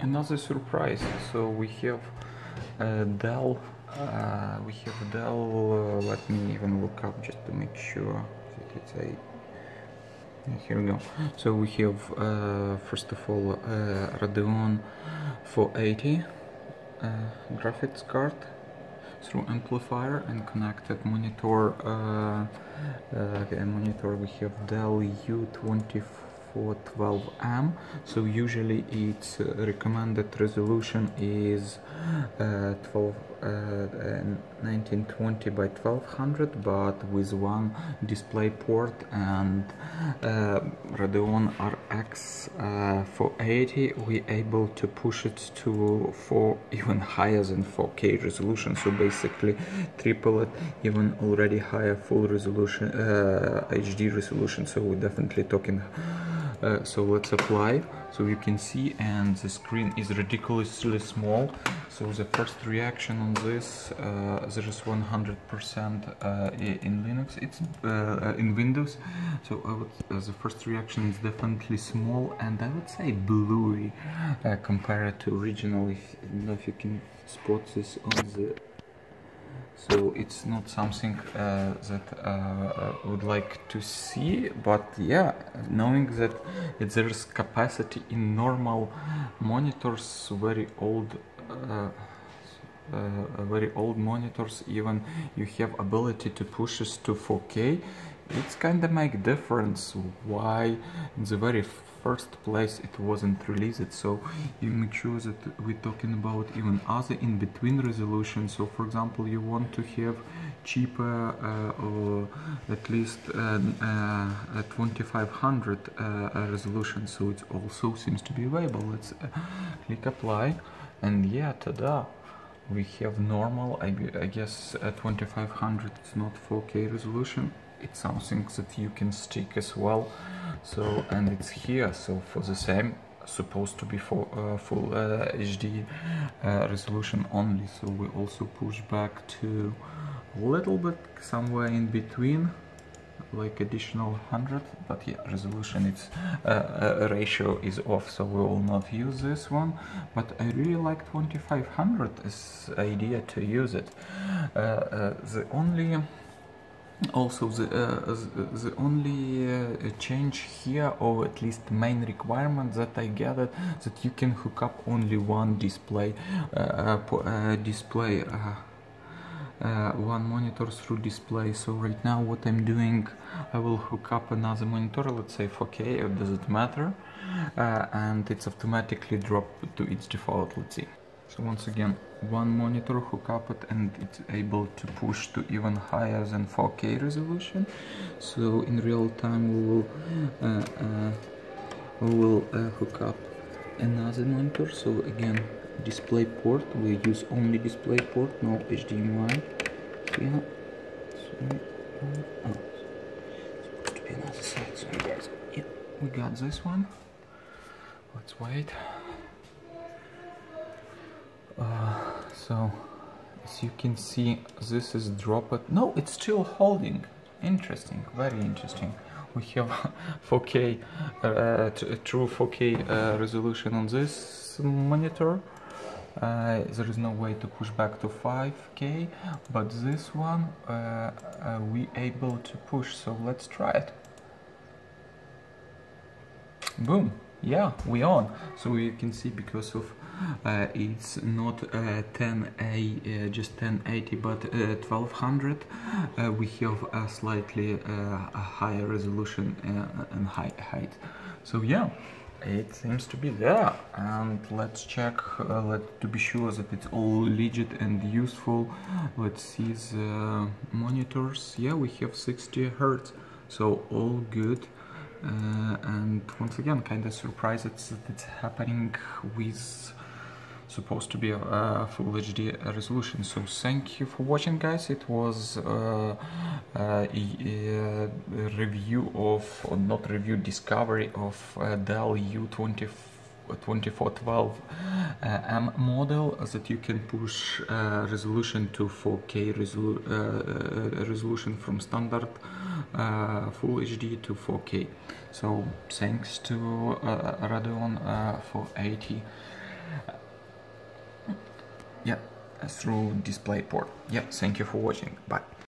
another surprise. So we have uh, Dell. Uh, we have Dell. Uh, let me even look up just to make sure that it's a. Here we go. So we have uh, first of all uh, Radeon 480 uh, graphics card through amplifier and connected monitor. Uh, monitor we have Dell U2412M. So usually its uh, recommended resolution is uh, 12, uh, uh, 1920 by 1200, but with one display port and uh, Radeon RX uh, 480, we able to push it to for even higher than 4K resolution. So basically triple it, even already higher full resolution uh, HD resolution. So we're definitely talking. Uh, so let's apply. So you can see and the screen is ridiculously small. So the first reaction on this uh, there is 100% uh, in Linux. It's uh, in Windows. So would, uh, the first reaction is definitely small and I would say blurry uh, compared to original if, I don't know if you can spot this on the so it's not something uh, that uh, I would like to see but yeah knowing that there's capacity in normal monitors very old uh, uh, very old monitors even you have ability to push this to 4k it's kind of make difference why in the very first place it wasn't released. So you make sure that we're talking about even other in between resolutions. So for example you want to have cheaper uh, or at least uh, uh, 2500 uh, resolution. So it also seems to be available. Let's uh, click apply. And yeah ta-da. We have normal I, I guess uh, 2500 is not 4k resolution it's something that you can stick as well. So and it's here so for the same supposed to be for uh, full uh, HD uh, resolution only. So we also push back to a little bit somewhere in between like additional 100 but yeah resolution it's uh, uh, ratio is off so we will not use this one. But I really like 2500 as idea to use it. Uh, the only also the, uh, the only uh, change here or at least main requirement that I gathered that you can hook up only one display uh, uh display uh, uh, one monitor through display. So right now what I'm doing I will hook up another monitor let's say 4k it doesn't matter and it's automatically drop to its default let's see so once again, one monitor hook up it and it's able to push to even higher than 4K resolution. So in real time we will uh, uh, we will uh, hook up another monitor. So again, display port. We use only display port, no HDMI. Yeah. So, oh, supposed to be another side. Sorry guys. Yeah, we got this one. Let's wait. So as you can see this is dropped no it's still holding. Interesting very interesting. We have 4k uh, true 4k uh, resolution on this monitor. Uh, there is no way to push back to 5k but this one uh, uh, we able to push so let's try it. Boom. Yeah we on. So you can see because of uh, it's not uh, 10A, uh, just 1080, but 1200. we have a slightly a higher resolution and high height. So yeah, it seems to be there. And let's check uh, let to be sure that it's all legit and useful. Let's see the monitors. Yeah we have 60 hertz. So all good. Uh, and once again kind of surprised that it's happening with supposed to be a, full HD resolution. So thank you for watching guys. It was uh, a, a, review of, not review, discovery of uh, Dell U20 2412 uh, M model that you can push uh, resolution to 4K resolu uh, uh, resolution from standard uh, Full HD to 4K. So thanks to Radeon 480 yeah through DisplayPort yeah thank you for watching. Bye